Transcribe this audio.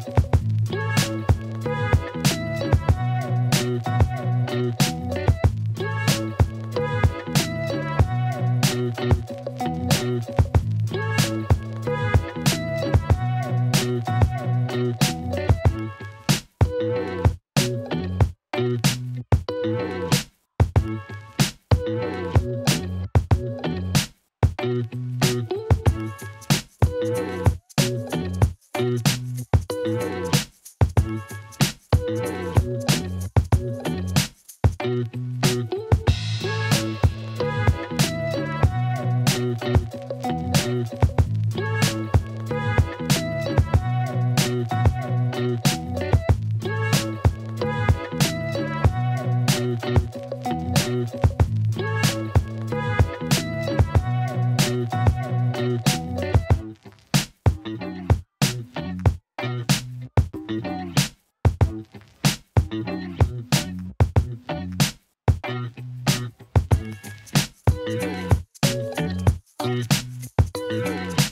Thank you. Thank Thank you.